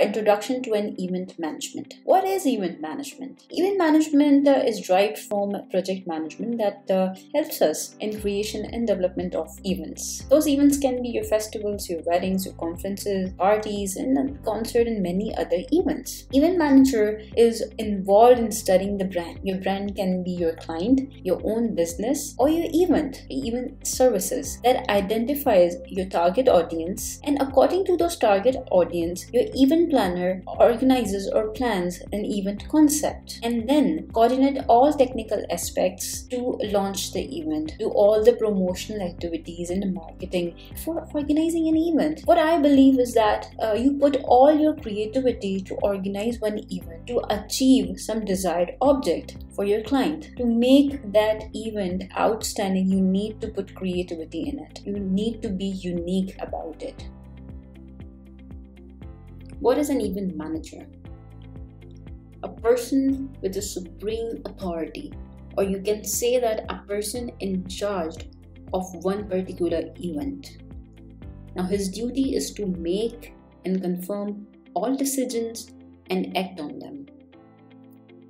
Introduction to an Event Management. What is event management? Event management uh, is derived from project management that uh, helps us in creation and development of events. Those events can be your festivals, your weddings, your conferences, parties, and concert and many other events. Event manager is involved in studying the brand. Your brand can be your client, your own business, or your event, event services that identifies your target audience and according to those target audience, your event planner organizes or plans an event concept and then coordinate all technical aspects to launch the event, do all the promotional activities and marketing for organizing an event. What I believe is that uh, you put all your creativity to organize one event to achieve some desired object for your client. To make that event outstanding, you need to put creativity in it. You need to be unique about it. What is an event manager? A person with a supreme authority, or you can say that a person in charge of one particular event. Now, his duty is to make and confirm all decisions and act on them.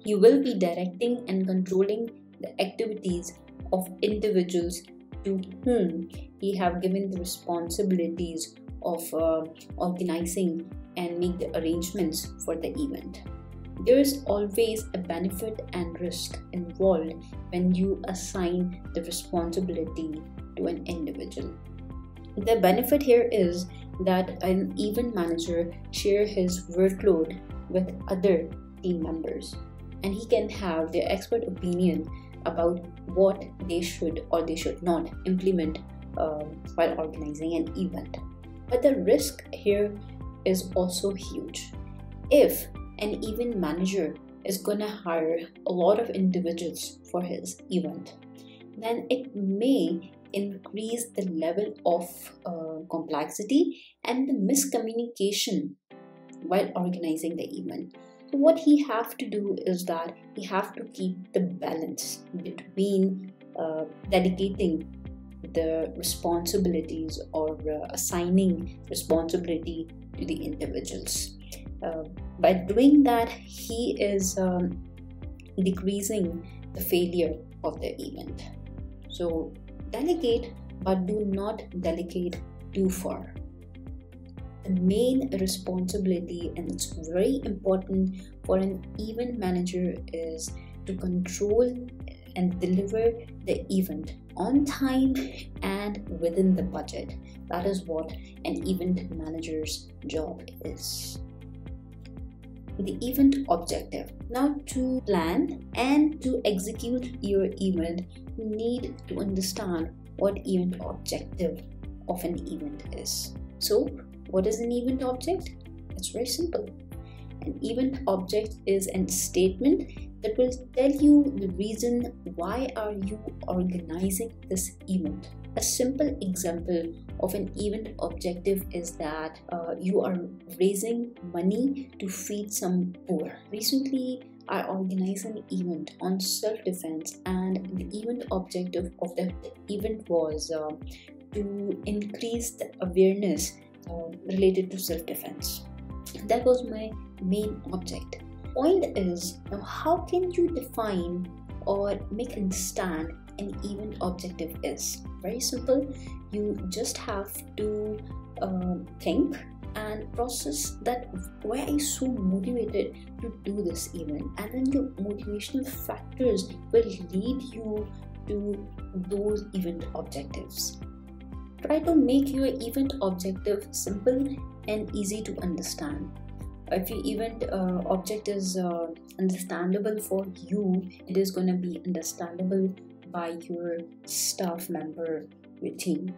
He will be directing and controlling the activities of individuals to whom he have given the responsibilities of uh, organizing and make the arrangements for the event. There is always a benefit and risk involved when you assign the responsibility to an individual. The benefit here is that an event manager share his workload with other team members and he can have their expert opinion about what they should or they should not implement uh, while organizing an event. But the risk here is also huge. If an event manager is gonna hire a lot of individuals for his event, then it may increase the level of uh, complexity and the miscommunication while organizing the event. So what he have to do is that he have to keep the balance between uh, dedicating the responsibilities or uh, assigning responsibility to the individuals. Uh, by doing that, he is um, decreasing the failure of the event. So, delegate, but do not delegate too far. The main responsibility, and it's very important for an event manager, is to control and deliver the event on time and within the budget. That is what an event manager's job is. The event objective. Now, to plan and to execute your event, you need to understand what event objective of an event is. So, what is an event object? It's very simple. An event object is a statement that will tell you the reason why are you organizing this event. A simple example of an event objective is that uh, you are raising money to feed some poor. Recently i organized an event on self-defense and the event objective of the event was uh, to increase the awareness uh, related to self-defense that was my main object. Point is now how can you define or make understand an event objective is? Very simple. You just have to uh, think and process that why are you so motivated to do this event and then your motivational factors will lead you to those event objectives try to make your event objective simple and easy to understand. If your event uh, object is uh, understandable for you it is going to be understandable by your staff member your team.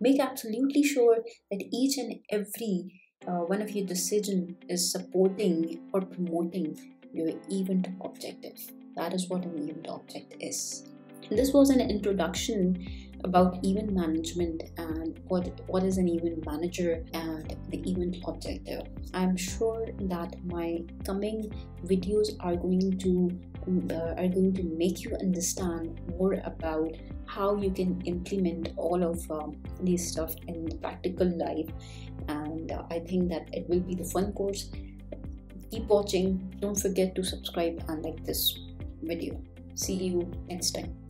Make absolutely sure that each and every uh, one of your decision is supporting or promoting your event objective. That is what an event object is. And this was an introduction about event management and what what is an event manager and the event objective i'm sure that my coming videos are going to uh, are going to make you understand more about how you can implement all of um, these stuff in practical life. And uh, i think that it will be the fun course. Keep watching. Don't forget to subscribe and like this video. See you next time